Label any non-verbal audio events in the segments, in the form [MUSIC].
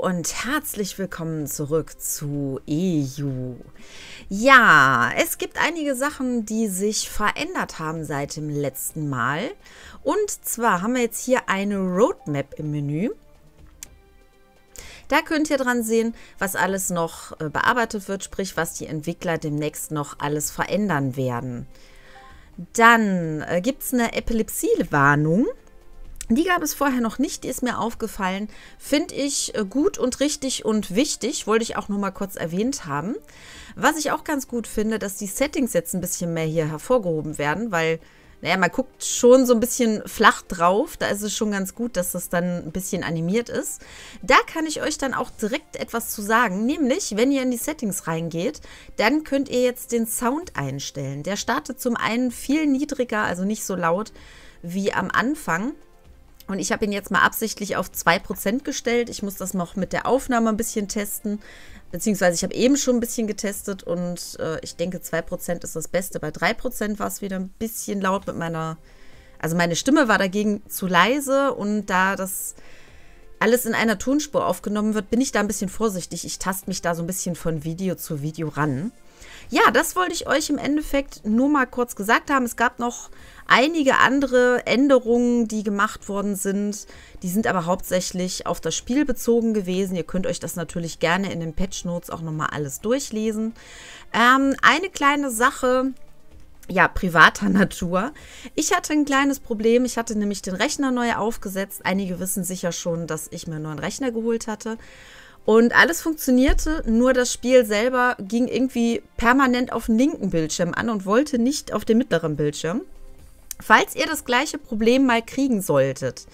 und herzlich willkommen zurück zu EU. Ja, es gibt einige Sachen, die sich verändert haben seit dem letzten Mal. Und zwar haben wir jetzt hier eine Roadmap im Menü. Da könnt ihr dran sehen, was alles noch äh, bearbeitet wird, sprich, was die Entwickler demnächst noch alles verändern werden. Dann äh, gibt es eine Epilepsie-Warnung. Die gab es vorher noch nicht, die ist mir aufgefallen. Finde ich äh, gut und richtig und wichtig, wollte ich auch nur mal kurz erwähnt haben. Was ich auch ganz gut finde, dass die Settings jetzt ein bisschen mehr hier hervorgehoben werden, weil, naja, man guckt schon so ein bisschen flach drauf. Da ist es schon ganz gut, dass das dann ein bisschen animiert ist. Da kann ich euch dann auch direkt etwas zu sagen, nämlich, wenn ihr in die Settings reingeht, dann könnt ihr jetzt den Sound einstellen. Der startet zum einen viel niedriger, also nicht so laut wie am Anfang. Und ich habe ihn jetzt mal absichtlich auf 2% gestellt. Ich muss das noch mit der Aufnahme ein bisschen testen. Beziehungsweise ich habe eben schon ein bisschen getestet und äh, ich denke 2% ist das Beste. Bei 3% war es wieder ein bisschen laut mit meiner... Also meine Stimme war dagegen zu leise und da das alles in einer Tonspur aufgenommen wird, bin ich da ein bisschen vorsichtig. Ich taste mich da so ein bisschen von Video zu Video ran. Ja, das wollte ich euch im Endeffekt nur mal kurz gesagt haben. Es gab noch einige andere Änderungen, die gemacht worden sind. Die sind aber hauptsächlich auf das Spiel bezogen gewesen. Ihr könnt euch das natürlich gerne in den Patch Notes auch nochmal alles durchlesen. Ähm, eine kleine Sache, ja, privater [LAUGHS] Natur. Ich hatte ein kleines Problem. Ich hatte nämlich den Rechner neu aufgesetzt. Einige wissen sicher schon, dass ich mir einen neuen Rechner geholt hatte. Und alles funktionierte, nur das Spiel selber ging irgendwie permanent auf den linken Bildschirm an und wollte nicht auf den mittleren Bildschirm. Falls ihr das gleiche Problem mal kriegen solltet,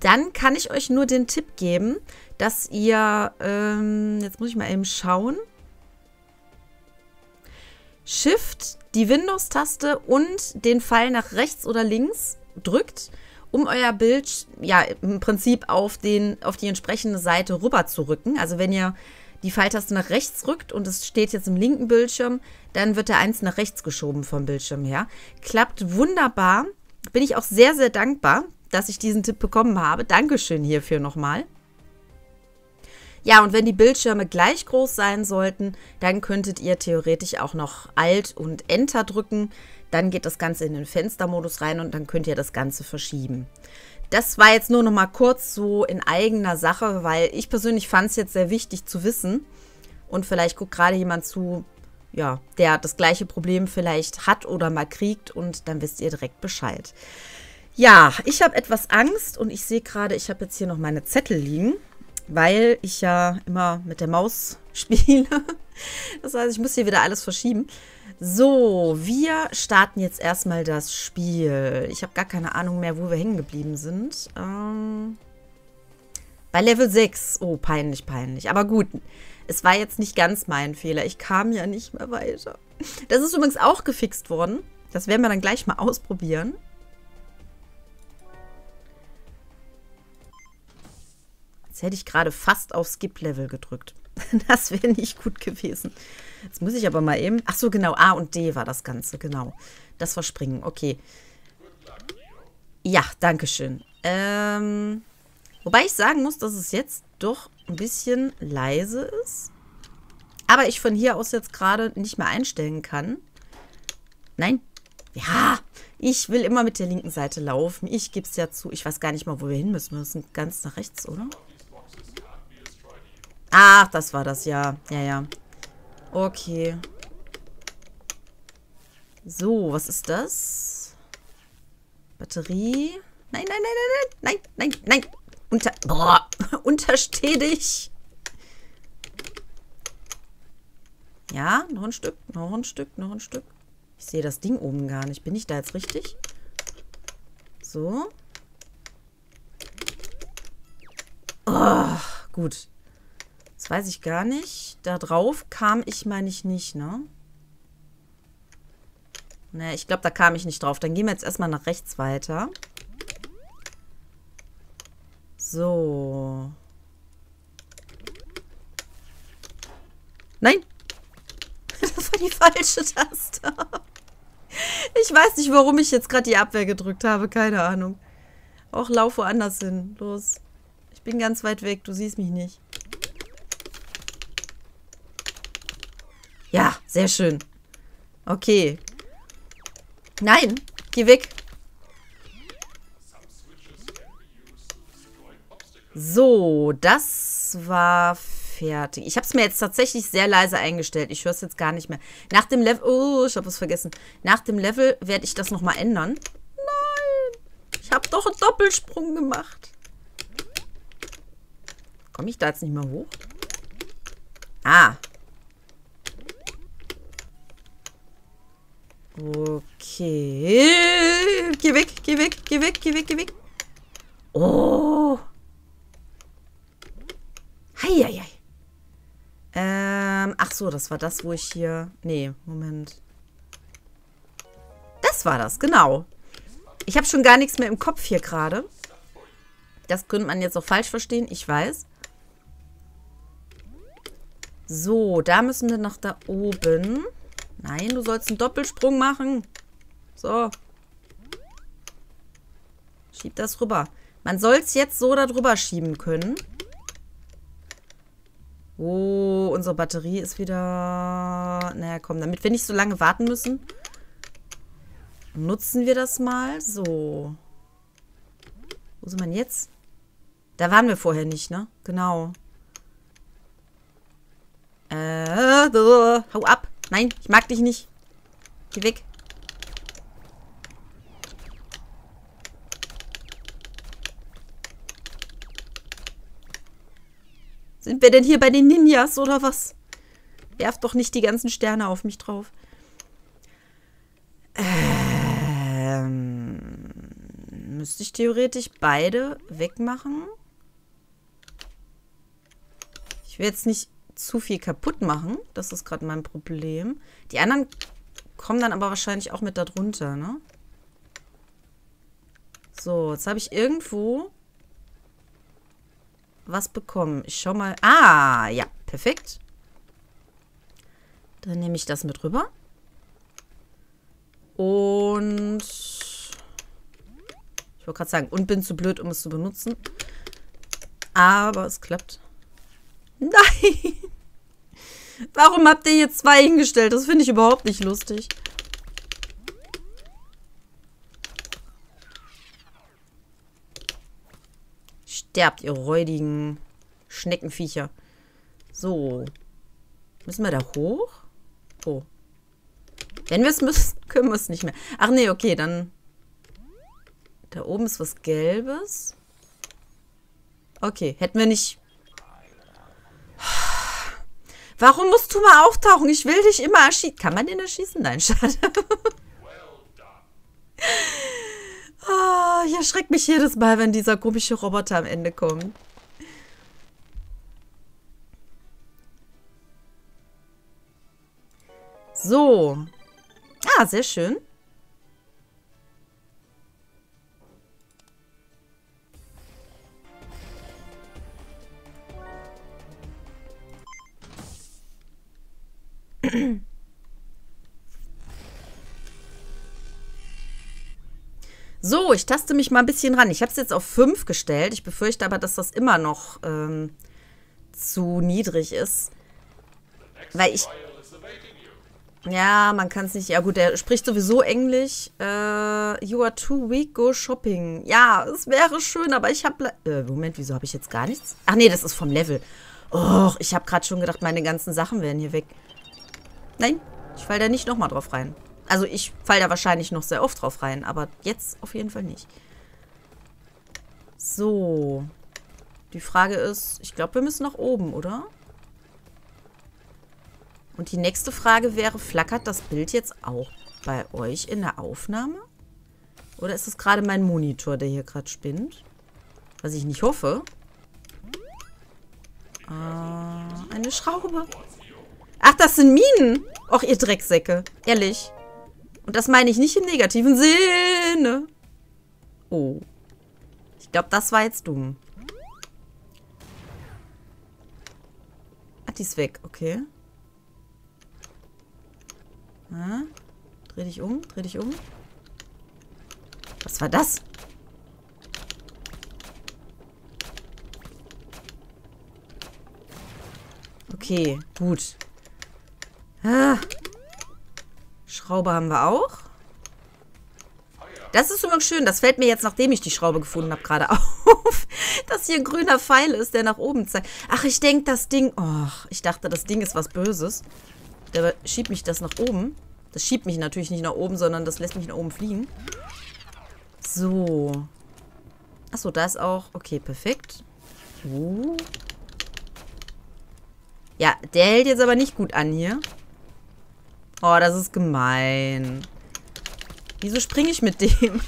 dann kann ich euch nur den Tipp geben, dass ihr, ähm, jetzt muss ich mal eben schauen, Shift, die Windows-Taste und den Pfeil nach rechts oder links drückt um euer Bild ja im Prinzip auf, den, auf die entsprechende Seite rüber zu rücken. Also wenn ihr die Pfeiltaste nach rechts rückt und es steht jetzt im linken Bildschirm, dann wird der eins nach rechts geschoben vom Bildschirm her. Klappt wunderbar. Bin ich auch sehr, sehr dankbar, dass ich diesen Tipp bekommen habe. Dankeschön hierfür nochmal. Ja, und wenn die Bildschirme gleich groß sein sollten, dann könntet ihr theoretisch auch noch Alt und Enter drücken. Dann geht das Ganze in den Fenstermodus rein und dann könnt ihr das Ganze verschieben. Das war jetzt nur noch mal kurz so in eigener Sache, weil ich persönlich fand es jetzt sehr wichtig zu wissen. Und vielleicht guckt gerade jemand zu, ja, der das gleiche Problem vielleicht hat oder mal kriegt und dann wisst ihr direkt Bescheid. Ja, ich habe etwas Angst und ich sehe gerade, ich habe jetzt hier noch meine Zettel liegen weil ich ja immer mit der Maus [LAUGHS] spiele. Das heißt, ich muss hier wieder alles verschieben. So, wir starten jetzt erstmal das Spiel. Ich habe gar keine Ahnung mehr, wo wir hängen geblieben sind. Ähm, bei Level 6. Oh, peinlich, peinlich. Aber gut, es war jetzt nicht ganz mein Fehler. Ich kam ja nicht mehr weiter. Das ist übrigens auch gefixt worden. Das werden wir dann gleich mal ausprobieren. Jetzt hätte ich gerade fast auf Skip-Level gedrückt. [LAUGHS] Das wäre nicht gut gewesen. Jetzt muss ich aber mal eben... Ach so, genau. A und D war das Ganze, genau. Das war Springen, okay. Ja, danke schön. Ähm, wobei ich sagen muss, dass es jetzt doch ein bisschen leise ist. Aber ich von hier aus jetzt gerade nicht mehr einstellen kann. Nein. Ja, ich will immer mit der linken Seite laufen. Ich gebe es ja zu. Ich weiß gar nicht mal, wo wir hin müssen. Wir müssen ganz nach rechts, oder? Ach, das war das, ja. Ja, ja. Okay. So, was ist das? Batterie. Nein, nein, nein, nein, nein, nein, nein. Unter, boah, [LAUGHS] untersteh dich. Ja, noch ein Stück, noch ein Stück, noch ein Stück. Ich sehe das Ding oben gar nicht. Bin ich da jetzt richtig? So. Oh, gut. Das weiß ich gar nicht. Da drauf kam ich, meine ich, nicht, ne? Ne, ich glaube, da kam ich nicht drauf. Dann gehen wir jetzt erstmal nach rechts weiter. So. Nein! [LAUGHS] Das war die falsche Taste. Ich weiß nicht, warum ich jetzt gerade die Abwehr gedrückt habe. Keine Ahnung. Auch lauf woanders hin. Los. Ich bin ganz weit weg. Du siehst mich nicht. Sehr schön. Okay. Nein, geh weg. So, das war fertig. Ich habe es mir jetzt tatsächlich sehr leise eingestellt. Ich höre es jetzt gar nicht mehr. Nach dem Level... Oh, ich habe was vergessen. Nach dem Level werde ich das nochmal ändern. Nein, ich habe doch einen Doppelsprung gemacht. Komme ich da jetzt nicht mehr hoch? Ah. Okay. Geh weg, geh weg, geh weg, geh weg, geh weg. Oh. Heieiei. Ähm, ach so, das war das, wo ich hier... Nee, Moment. Das war das, genau. Ich habe schon gar nichts mehr im Kopf hier gerade. Das könnte man jetzt auch falsch verstehen, ich weiß. So, da müssen wir nach da oben. Nein, du sollst einen Doppelsprung machen. So. Schieb das rüber. Man soll es jetzt so da drüber schieben können. Oh, unsere Batterie ist wieder... Naja, komm, damit wir nicht so lange warten müssen, nutzen wir das mal. So. Wo sind wir jetzt? Da waren wir vorher nicht, ne? Genau. Äh, hau ab. Nein, ich mag dich nicht. Geh weg. Sind wir denn hier bei den Ninjas oder was? Werf doch nicht die ganzen Sterne auf mich drauf. Ähm, müsste ich theoretisch beide wegmachen? Ich will jetzt nicht zu viel kaputt machen. Das ist gerade mein Problem. Die anderen kommen dann aber wahrscheinlich auch mit darunter, ne? So, jetzt habe ich irgendwo was bekommen. Ich schau mal. Ah, ja, perfekt. Dann nehme ich das mit rüber. Und ich wollte gerade sagen, und bin zu blöd, um es zu benutzen. Aber es klappt. Nein! Warum habt ihr hier zwei hingestellt? Das finde ich überhaupt nicht lustig. Sterbt, ihr räudigen Schneckenviecher. So. Müssen wir da hoch? Oh. Wenn wir es müssen, [LAUGHS] können wir es nicht mehr. Ach nee, okay, dann... Da oben ist was Gelbes. Okay, hätten wir nicht... Warum musst du mal auftauchen? Ich will dich immer erschießen. Kann man den erschießen? Nein, schade. [LAUGHS] Oh, ich erschrecke mich jedes Mal, wenn dieser komische Roboter am Ende kommt. So. Ah, sehr schön. [CLEARS THROAT] So, ich taste mich mal ein bisschen ran. Ich habe es jetzt auf 5 gestellt. Ich befürchte aber, dass das immer noch ähm, zu niedrig ist. Weil ich... Ja, man kann es nicht... Ja gut, er spricht sowieso Englisch. Äh, you are too weak, go shopping. Ja, es wäre schön, aber ich habe... Äh, Moment, wieso habe ich jetzt gar nichts? Ach nee, das ist vom Level. Och, ich habe gerade schon gedacht, meine ganzen Sachen wären hier weg. Nein, ich falle da nicht nochmal drauf rein. Also ich falle da wahrscheinlich noch sehr oft drauf rein, aber jetzt auf jeden Fall nicht. So. Die Frage ist, ich glaube, wir müssen nach oben, oder? Und die nächste Frage wäre, flackert das Bild jetzt auch bei euch in der Aufnahme? Oder ist es gerade mein Monitor, der hier gerade spinnt? Was ich nicht hoffe. Äh, eine Schraube. Ach, das sind Minen. Och, ihr Drecksäcke. Ehrlich. Und das meine ich nicht im negativen Sinne. Oh. Ich glaube, das war jetzt dumm. Ah, die ist weg. Okay. Ah. Dreh dich um, dreh dich um. Was war das? Okay, gut. Ah. Schraube haben wir auch. Das ist immer schön. Das fällt mir jetzt, nachdem ich die Schraube gefunden habe, gerade [LAUGHS] auf, dass hier ein grüner Pfeil ist, der nach oben zeigt. Ach, ich denke, das Ding... Oh, ich dachte, das Ding ist was Böses. Der schiebt mich das nach oben. Das schiebt mich natürlich nicht nach oben, sondern das lässt mich nach oben fliegen. So. Achso, da ist auch... Okay, perfekt. Uh. Ja, der hält jetzt aber nicht gut an hier. Oh, das ist gemein. Wieso springe ich mit dem?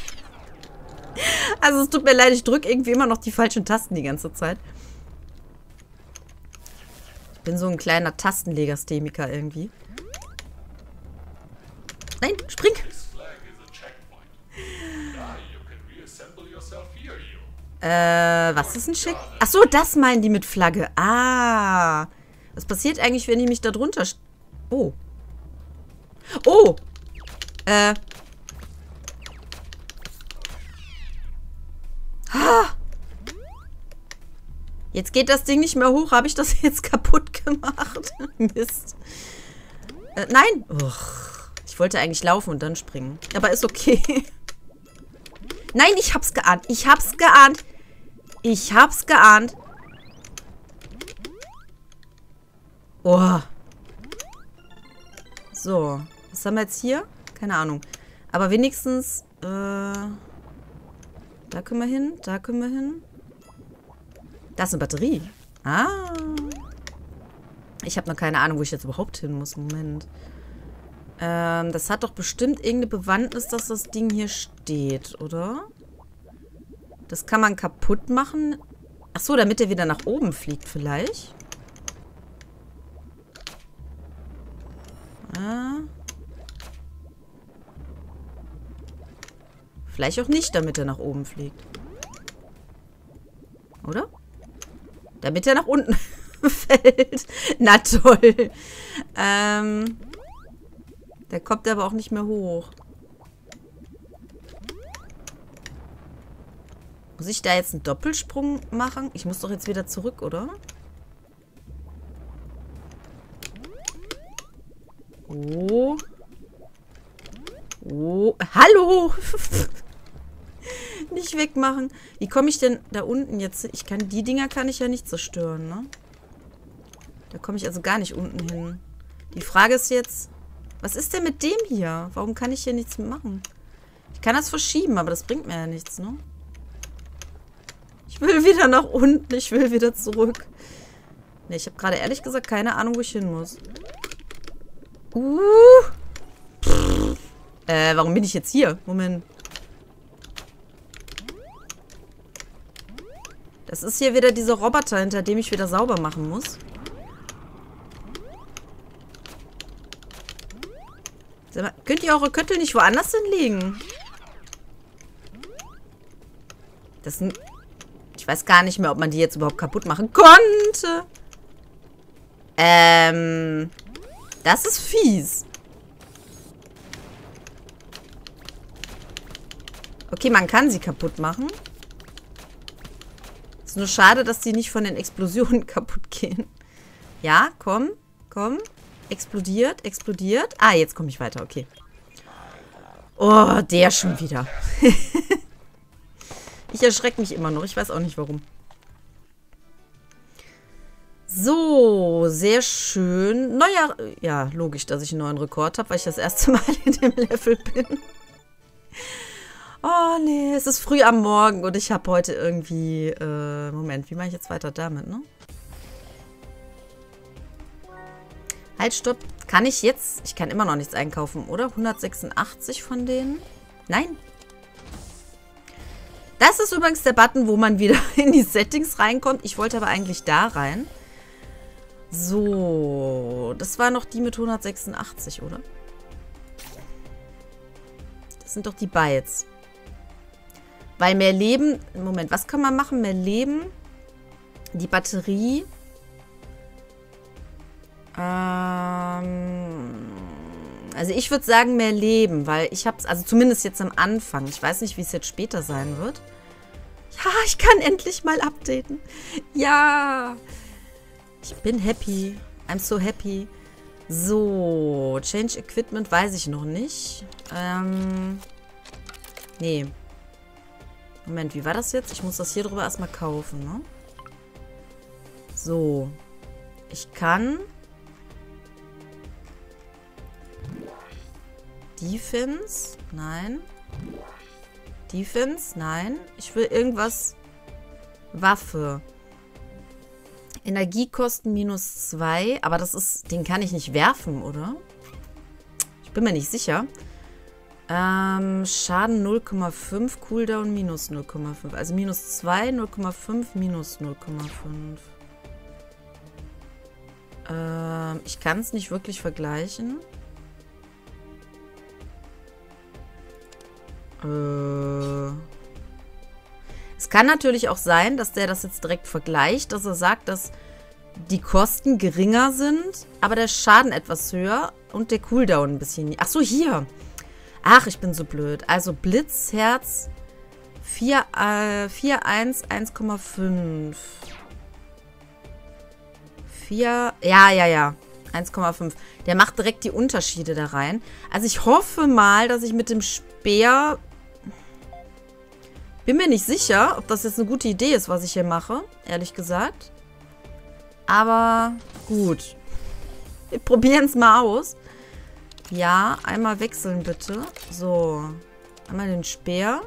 Also es tut mir leid, ich drücke irgendwie immer noch die falschen Tasten die ganze Zeit. Ich bin so ein kleiner Tastenlegasthemiker irgendwie. Nein, spring! Äh, was ist ein Check? Achso, das meinen die mit Flagge. Ah. Was passiert eigentlich, wenn ich mich da drunter... Oh. Oh! Äh, Jetzt geht das Ding nicht mehr hoch. Habe ich das [LAUGHS] jetzt kaputt gemacht? [LAUGHS] Mist. Äh, nein. Uch. Ich wollte eigentlich laufen und dann springen. Aber ist okay. [LAUGHS] Nein, ich hab's geahnt. Ich hab's geahnt. Ich hab's geahnt. Oh. So. Was haben wir jetzt hier? Keine Ahnung. Aber wenigstens, äh... Da können wir hin, da können wir hin. Da ist eine Batterie. Ah. Ich habe noch keine Ahnung, wo ich jetzt überhaupt hin muss. Moment. Ähm, das hat doch bestimmt irgendeine Bewandtnis, dass das Ding hier steht, oder? Das kann man kaputt machen. Ach so, damit er wieder nach oben fliegt vielleicht. Ah. Vielleicht auch nicht, damit er nach oben fliegt. Oder? Damit er nach unten [LAUGHS] fällt. Na toll. Ähm, der kommt aber auch nicht mehr hoch. Muss ich da jetzt einen Doppelsprung machen? Ich muss doch jetzt wieder zurück, oder? Oh. Oh. Hallo! [LAUGHS] nicht wegmachen. Wie komme ich denn da unten jetzt? Ich kann, die Dinger kann ich ja nicht zerstören, ne? Da komme ich also gar nicht unten hin. Die Frage ist jetzt, was ist denn mit dem hier? Warum kann ich hier nichts machen? Ich kann das verschieben, aber das bringt mir ja nichts, ne? Ich will wieder nach unten. Ich will wieder zurück. Ne, ich habe gerade ehrlich gesagt keine Ahnung, wo ich hin muss. Uh. Äh, warum bin ich jetzt hier? Moment. Das ist hier wieder dieser Roboter, hinter dem ich wieder sauber machen muss. Mal, könnt ihr eure Köttel nicht woanders hinlegen? Das sind... Ich weiß gar nicht mehr, ob man die jetzt überhaupt kaputt machen konnte. Ähm... Das ist fies. Okay, man kann sie kaputt machen. Ist nur schade, dass die nicht von den Explosionen [LAUGHS] kaputt gehen. Ja, komm, komm. Explodiert, explodiert. Ah, jetzt komme ich weiter, okay. Oh, der schon wieder. [LAUGHS] ich erschrecke mich immer noch. Ich weiß auch nicht, warum. So, sehr schön. Neuer, ja, logisch, dass ich einen neuen Rekord habe, weil ich das erste Mal [LAUGHS] in dem Level bin. Oh nee, es ist früh am Morgen und ich habe heute irgendwie... Äh, Moment, wie mache ich jetzt weiter damit, ne? Halt, stopp. Kann ich jetzt... Ich kann immer noch nichts einkaufen, oder? 186 von denen? Nein. Das ist übrigens der Button, wo man wieder [LAUGHS] in die Settings reinkommt. Ich wollte aber eigentlich da rein. So. Das war noch die mit 186, oder? Das sind doch die Bytes. Weil mehr Leben... Moment, was kann man machen? Mehr Leben. Die Batterie. Ähm... Also ich würde sagen mehr Leben, weil ich habe es, also zumindest jetzt am Anfang. Ich weiß nicht, wie es jetzt später sein wird. Ja, ich kann endlich mal updaten. Ja. Ich bin happy. I'm so happy. So, Change Equipment weiß ich noch nicht. Ähm, nee. Moment, wie war das jetzt? Ich muss das hier drüber erstmal kaufen, ne? So. Ich kann... Defense? Nein. Defense? Nein. Ich will irgendwas... Waffe. Energiekosten minus 2. Aber das ist... Den kann ich nicht werfen, oder? Ich bin mir nicht sicher. Ähm, Schaden 0,5, Cooldown minus 0,5. Also minus 2, 0,5, minus 0,5. Ähm, ich kann es nicht wirklich vergleichen. Äh, es kann natürlich auch sein, dass der das jetzt direkt vergleicht, dass er sagt, dass die Kosten geringer sind, aber der Schaden etwas höher und der Cooldown ein bisschen... Ach so, hier. Ach, ich bin so blöd. Also Blitzherz 4, äh, 4 1, 1,5. 4, ja, ja, ja. 1,5. Der macht direkt die Unterschiede da rein. Also ich hoffe mal, dass ich mit dem Speer... Bin mir nicht sicher, ob das jetzt eine gute Idee ist, was ich hier mache. Ehrlich gesagt. Aber gut. Wir probieren es mal aus. Ja, einmal wechseln bitte. So, einmal den Speer.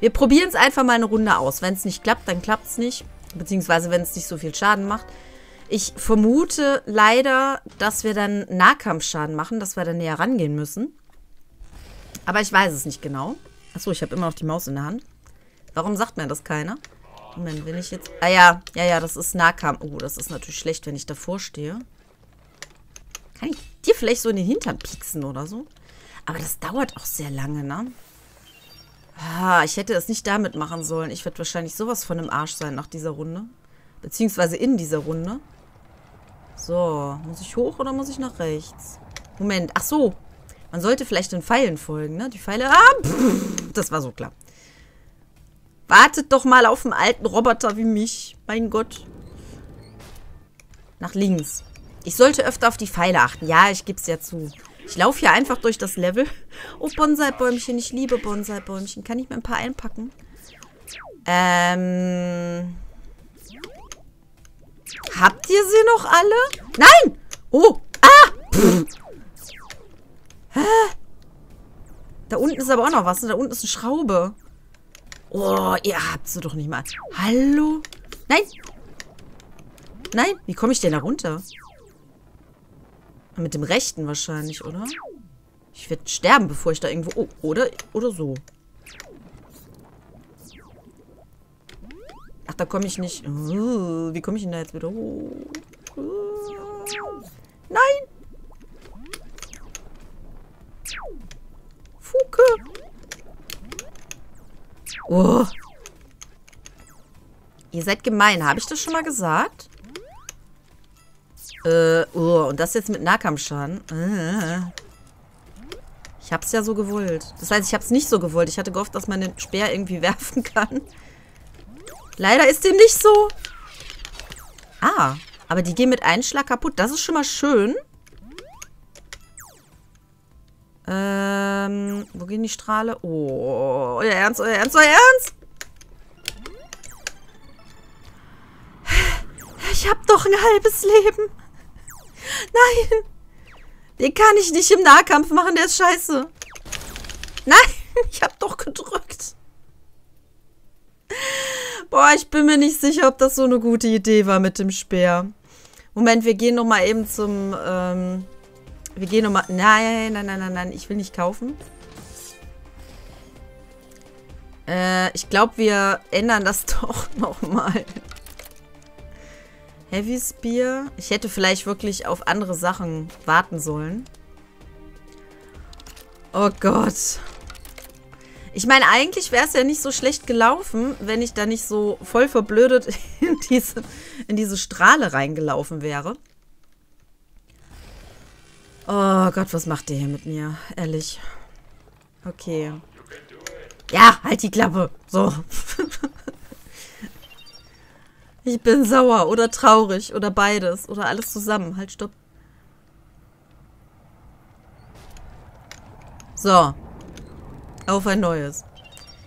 Wir probieren es einfach mal eine Runde aus. Wenn es nicht klappt, dann klappt es nicht. Beziehungsweise, wenn es nicht so viel Schaden macht. Ich vermute leider, dass wir dann Nahkampfschaden machen, dass wir dann näher rangehen müssen. Aber ich weiß es nicht genau. Achso, ich habe immer noch die Maus in der Hand. Warum sagt mir das keiner? Moment, wenn ich jetzt... Ah ja, ja, ja, das ist Nahkampf. Oh, das ist natürlich schlecht, wenn ich davor stehe. Kann ich dir vielleicht so in den Hintern pieksen oder so? Aber das dauert auch sehr lange, ne? Ah, ich hätte das nicht damit machen sollen. Ich werde wahrscheinlich sowas von im Arsch sein nach dieser Runde. Beziehungsweise in dieser Runde. So, muss ich hoch oder muss ich nach rechts? Moment, ach so. Man sollte vielleicht den Pfeilen folgen, ne? Die Pfeile... Ah, pff, das war so klar. Wartet doch mal auf einen alten Roboter wie mich. Mein Gott. Nach links. Ich sollte öfter auf die Pfeile achten. Ja, ich gebe es ja zu. Ich laufe hier einfach durch das Level. [LAUGHS] Oh, Bonsai-Bäumchen. Ich liebe Bonsai-Bäumchen. Kann ich mir ein paar einpacken? Ähm... Habt ihr sie noch alle? Nein! Oh! Ah! Pff. Da unten ist aber auch noch was. Ne? Da unten ist eine Schraube. Oh, ihr habt sie doch nicht mal. Hallo? Nein! Nein? Wie komme ich denn da runter? Mit dem rechten wahrscheinlich, oder? Ich werde sterben, bevor ich da irgendwo... Oh, oder, oder so. Ach, da komme ich nicht... wie komme ich denn da jetzt wieder hoch? Nein! Fuke! Oh! Ihr seid gemein. Habe ich das schon mal gesagt? Äh, oh, und das jetzt mit Nahkampfschaden. Äh. Ich hab's ja so gewollt. Das heißt, ich hab's nicht so gewollt. Ich hatte gehofft, dass man den Speer irgendwie [LAUGHS] werfen kann. Leider ist dem nicht so. Ah, aber die gehen mit einem Schlag kaputt. Das ist schon mal schön. Ähm, wo gehen die Strahle? Oh, euer Ernst, euer Ernst, euer Ernst? Ich hab doch ein halbes Leben. Nein! Den kann ich nicht im Nahkampf machen, der ist scheiße. Nein, [LAUGHS] ich hab doch gedrückt. Boah, ich bin mir nicht sicher, ob das so eine gute Idee war mit dem Speer. Moment, wir gehen nochmal eben zum, ähm, wir gehen nochmal, nein, nein, nein, nein, nein, ich will nicht kaufen. Äh, ich glaube, wir ändern das [LAUGHS] doch nochmal. Heavy Spear. Ich hätte vielleicht wirklich auf andere Sachen warten sollen. Oh Gott. Ich meine, eigentlich wäre es ja nicht so schlecht gelaufen, wenn ich da nicht so voll verblödet [LAUGHS] in diese, in diese Strahle reingelaufen wäre. Oh Gott, was macht der hier mit mir? Ehrlich. Okay. Ja, halt die Klappe. So. [LAUGHS] Ich bin sauer oder traurig oder beides oder alles zusammen. Halt, stopp. So. Auf ein neues.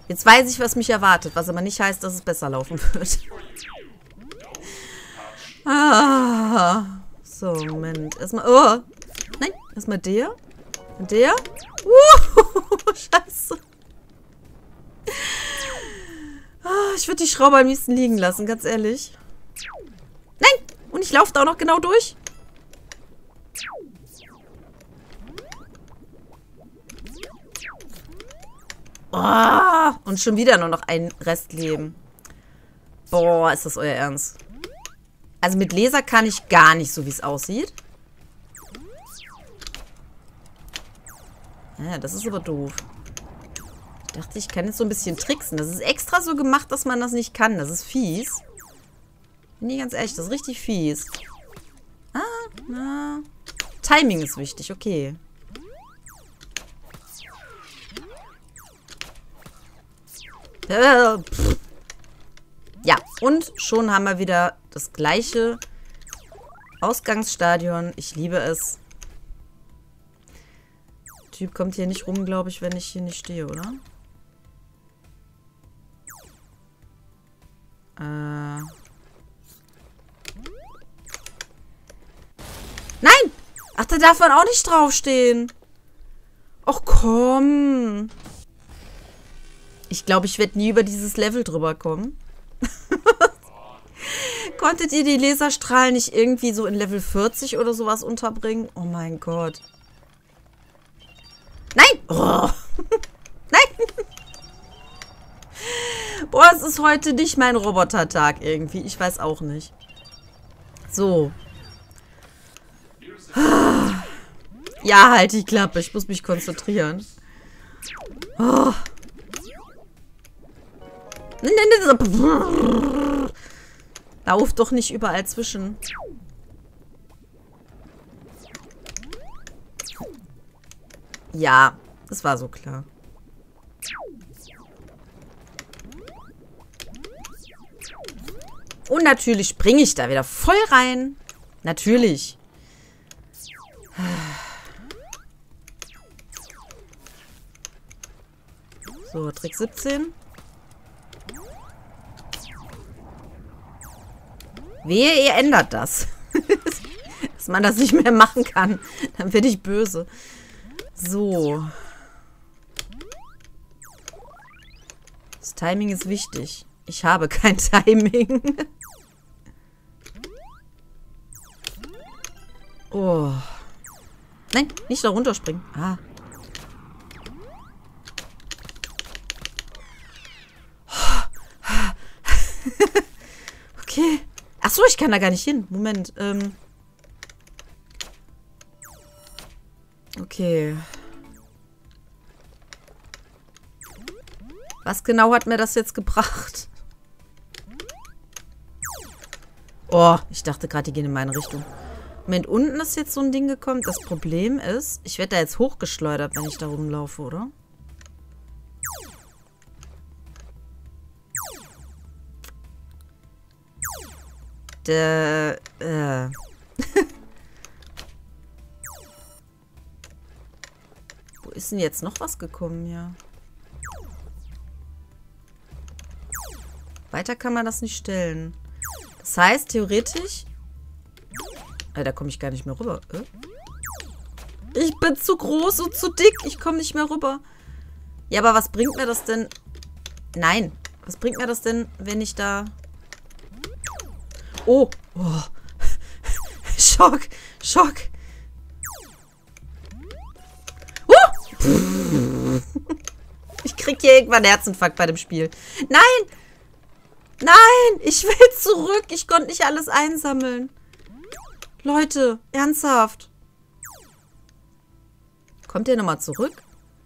Jetzt weiß ich, was mich erwartet, was aber nicht heißt, dass es besser laufen [LAUGHS] wird. ah. So, Moment. Erstmal... Oh. Nein, erstmal der. Und der. Uh, [LAUGHS] scheiße. Ah, ich würde die Schraube am liebsten liegen lassen, ganz ehrlich. Nein! Und ich laufe da auch noch genau durch. Oh, und schon wieder nur noch ein Restleben. Boah, ist das euer Ernst. Also mit Laser kann ich gar nicht, so wie es aussieht. Ja, das ist aber doof. Dachte, ich kann jetzt so ein bisschen tricksen. Das ist extra so gemacht, dass man das nicht kann. Das ist fies. Bin ich ganz ehrlich, das ist richtig fies. Ah, na. Timing ist wichtig, okay. Äh, ja, und schon haben wir wieder das gleiche Ausgangsstadion. Ich liebe es. Der Typ kommt hier nicht rum, glaube ich, wenn ich hier nicht stehe, oder? Äh. Nein! Ach, da darf man auch nicht draufstehen. Och, komm. Ich glaube, ich werde nie über dieses Level drüber kommen. [LAUGHS] Konntet ihr die Laserstrahlen nicht irgendwie so in Level 40 oder sowas unterbringen? Oh mein Gott. Nein! Oh. Nein! Boah, es ist heute nicht mein Robotertag irgendwie. Ich weiß auch nicht. So. Ja, halt die Klappe. Ich muss mich konzentrieren. Oh. Lauf doch nicht überall zwischen. Ja, das war so klar. Und natürlich springe ich da wieder voll rein. Natürlich. So, Trick 17. Wehe, ihr ändert das. [LAUGHS] Dass man das nicht mehr machen kann. Dann werde ich böse. So. Das Timing ist wichtig. Ich habe kein [LAUGHS] Timing. Oh. Nein, nicht da runterspringen. Ah. [LAUGHS] okay. Achso, ich kann da gar nicht hin. Moment. Ähm. Okay. Was genau hat mir das jetzt gebracht? Oh, ich dachte gerade, die gehen in meine Richtung. Moment, unten ist jetzt so ein Ding gekommen. Das Problem ist, ich werde da jetzt hochgeschleudert, wenn ich da rumlaufe, oder? Der, äh. [LAUGHS] Wo ist denn jetzt noch was gekommen hier? Weiter kann man das nicht stellen. Das heißt, theoretisch... Äh, da komme ich gar nicht mehr rüber. Äh? Ich bin zu groß und zu dick. Ich komme nicht mehr rüber. Ja, aber was bringt mir das denn... Nein. Was bringt mir das denn, wenn ich da... Oh. oh. [LAUGHS] Schock. Schock. Uh. [LAUGHS] Ich krieg hier irgendwann einen Herzinfarkt bei dem Spiel. Nein! Nein! Ich will zurück. Ich konnte nicht alles einsammeln. Leute, ernsthaft. Kommt der nochmal zurück?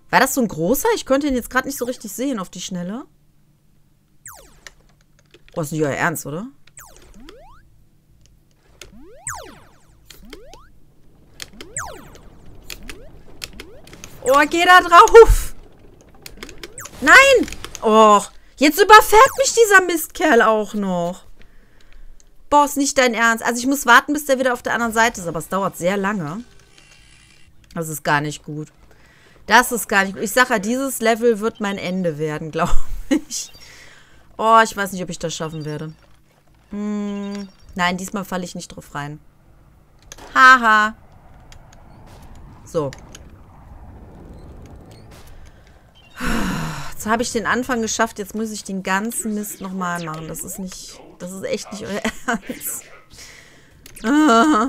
War das so ein großer? Ich konnte ihn jetzt gerade nicht so richtig sehen auf die Schnelle. Oh, ist nicht euer Ernst, oder? Oh, geh da drauf. Nein. Oh, jetzt überfährt mich dieser Mistkerl auch noch. Boah, ist nicht dein Ernst. Also ich muss warten, bis der wieder auf der anderen Seite ist. Aber es dauert sehr lange. Das ist gar nicht gut. Das ist gar nicht gut. Ich sage ja, dieses Level wird mein Ende werden, [LAUGHS] glaube ich. Oh, ich weiß nicht, ob ich das schaffen werde. Hm, nein, diesmal falle ich nicht drauf rein. Haha. So. Jetzt habe ich den Anfang geschafft. Jetzt muss ich den ganzen Mist nochmal machen. Das ist nicht... Das ist echt nicht euer [LAUGHS] Ernst. Ah.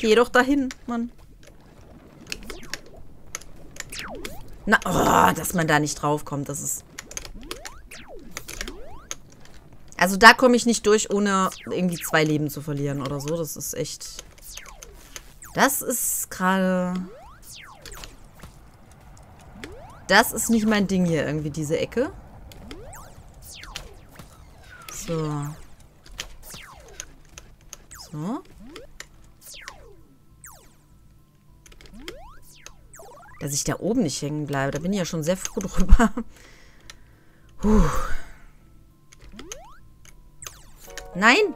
Geh doch dahin, Mann. Na, oh, dass man da nicht draufkommt, das ist... Also da komme ich nicht durch, ohne irgendwie zwei Leben zu verlieren oder so. Das ist echt... Das ist gerade... Das ist nicht mein Ding hier, irgendwie, diese Ecke. So. So. Dass ich da oben nicht hängen bleibe. Da bin ich ja schon sehr froh [LAUGHS] drüber. Puh. Nein!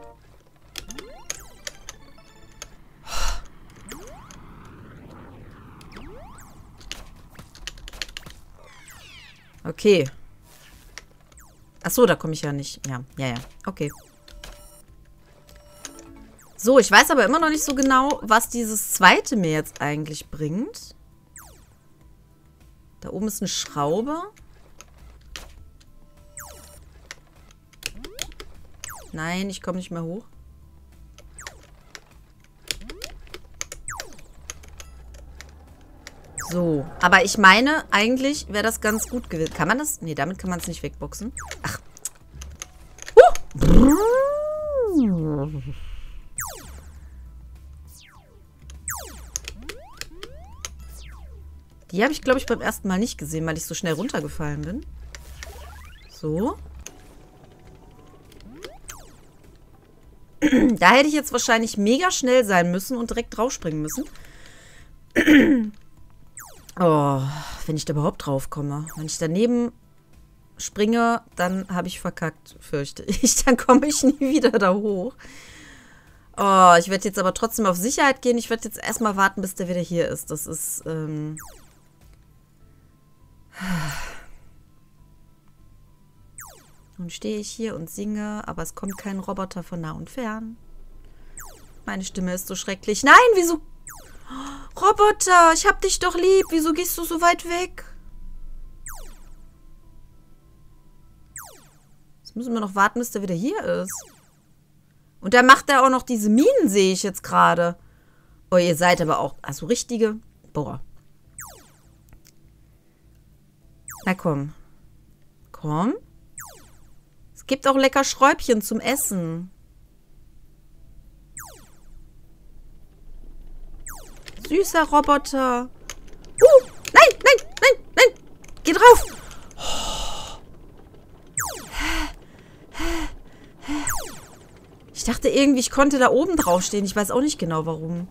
Okay. Achso, da komme ich ja nicht. Ja, ja, ja. Okay. So, ich weiß aber immer noch nicht so genau, was dieses zweite mir jetzt eigentlich bringt. Da oben ist eine Schraube. Nein, ich komme nicht mehr hoch. So, aber ich meine, eigentlich wäre das ganz gut gewesen. Kann man das? Nee, damit kann man es nicht wegboxen. Ach. Uh. Die habe ich, glaube ich, beim ersten Mal nicht gesehen, weil ich so schnell runtergefallen bin. So. Da hätte ich jetzt wahrscheinlich mega schnell sein müssen und direkt draufspringen müssen. Oh, wenn ich da überhaupt drauf komme. Wenn ich daneben springe, dann habe ich verkackt, fürchte ich. [LAUGHS] Dann komme ich nie wieder da hoch. Oh, ich werde jetzt aber trotzdem auf Sicherheit gehen. Ich werde jetzt erstmal warten, bis der wieder hier ist. Das ist, ähm, [SIGHS] nun stehe ich hier und singe, aber es kommt kein Roboter von nah und fern. Meine Stimme ist so schrecklich. Nein, wieso? Roboter, ich hab dich doch lieb. Wieso gehst du so weit weg? Jetzt müssen wir noch warten, bis der wieder hier ist. Und da macht er auch noch diese Minen, sehe ich jetzt gerade. Oh, ihr seid aber auch... Also richtige... Boah. Na komm. Komm. Es gibt auch lecker Schräubchen zum Essen. Süßer Roboter. Uh, nein, nein, nein, nein. Geh drauf. Ich dachte irgendwie, ich konnte da oben draufstehen. Ich weiß auch nicht genau, warum.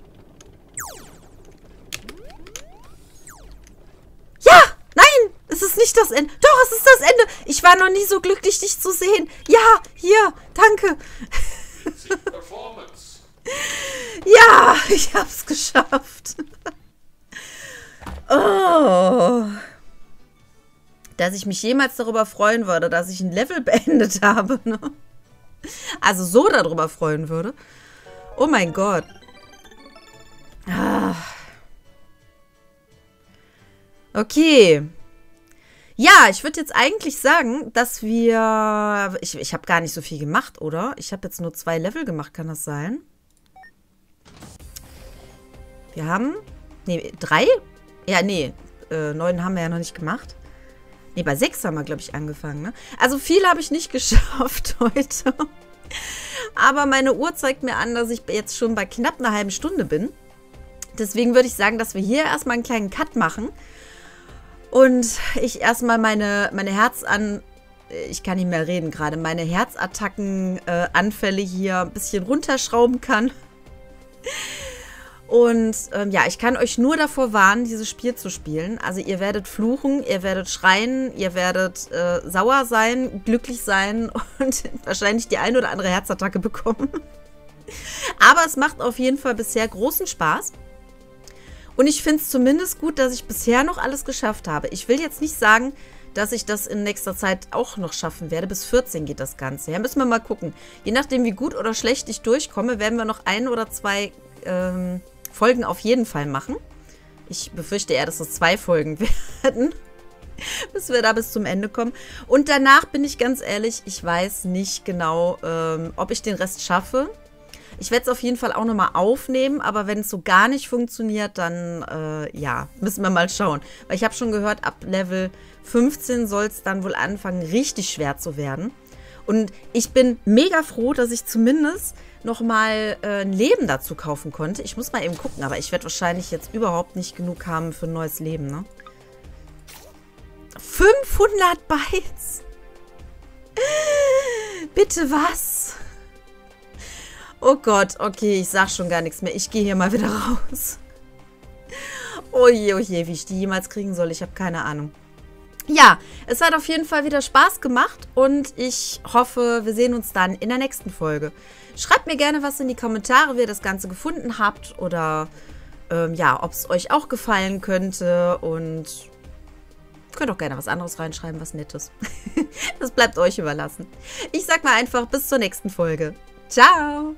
ist nicht das Ende. Doch, es ist das Ende. Ich war noch nie so glücklich, dich zu sehen. Ja, hier, danke. Ja, [LAUGHS] ich hab's geschafft. [LAUGHS] oh. Dass ich mich jemals darüber freuen würde, dass ich ein Level [LAUGHS] beendet habe. Ne? Also so darüber freuen würde. Oh mein Gott. Ah. Okay. Ja, ich würde jetzt eigentlich sagen, dass wir... Ich, ich habe gar nicht so viel gemacht, oder? Ich habe jetzt nur zwei Level gemacht, kann das sein? Wir haben... Nee, drei? Ja, nee. Äh, neun haben wir ja noch nicht gemacht. Nee, bei sechs haben wir, glaube ich, angefangen, ne? Also viel habe ich nicht [LAUGHS] geschafft heute. Aber meine Uhr zeigt mir an, dass ich jetzt schon bei knapp einer halben Stunde bin. Deswegen würde ich sagen, dass wir hier erstmal einen kleinen Cut machen. Und ich erstmal meine, meine Herz an. Ich kann nicht mehr reden gerade. Meine Herzattacken-Anfälle äh, hier ein bisschen runterschrauben kann. Und ähm, ja, ich kann euch nur davor warnen, dieses Spiel zu spielen. Also ihr werdet fluchen, ihr werdet schreien, ihr werdet äh, sauer sein, glücklich sein [LAUGHS] und wahrscheinlich die ein oder andere Herzattacke bekommen. Aber es macht auf jeden Fall bisher großen Spaß. Und ich finde es zumindest gut, dass ich bisher noch alles geschafft habe. Ich will jetzt nicht sagen, dass ich das in nächster Zeit auch noch schaffen werde. Bis 14 geht das Ganze. Ja, müssen wir mal gucken. Je nachdem, wie gut oder schlecht ich durchkomme, werden wir noch ein oder zwei ähm, Folgen auf jeden Fall machen. Ich befürchte eher, dass es zwei Folgen [LAUGHS] werden, bis wir da bis zum Ende kommen. Und danach bin ich ganz ehrlich, ich weiß nicht genau, ähm, ob ich den Rest schaffe. Ich werde es auf jeden Fall auch nochmal aufnehmen, aber wenn es so gar nicht funktioniert, dann äh, ja, müssen wir mal schauen. Weil ich habe schon gehört, ab Level 15 soll es dann wohl anfangen, richtig schwer zu werden. Und ich bin mega froh, dass ich zumindest nochmal äh, ein Leben dazu kaufen konnte. Ich muss mal eben gucken, aber ich werde wahrscheinlich jetzt überhaupt nicht genug haben für ein neues Leben, ne? 500 Bytes! [LAUGHS] Bitte was? Oh Gott, okay, ich sag schon gar nichts mehr. Ich gehe hier mal wieder [LAUGHS] raus. Oje, oje, wie ich die jemals kriegen soll, ich habe keine Ahnung. Ja, es hat auf jeden Fall wieder Spaß gemacht und ich hoffe, wir sehen uns dann in der nächsten Folge. Schreibt mir gerne was in die Kommentare, wie ihr das Ganze gefunden habt oder ähm, ja, ob es euch auch gefallen könnte und könnt auch gerne was anderes reinschreiben, was Nettes. [LAUGHS] das bleibt euch überlassen. Ich sag mal einfach bis zur nächsten Folge. Ciao!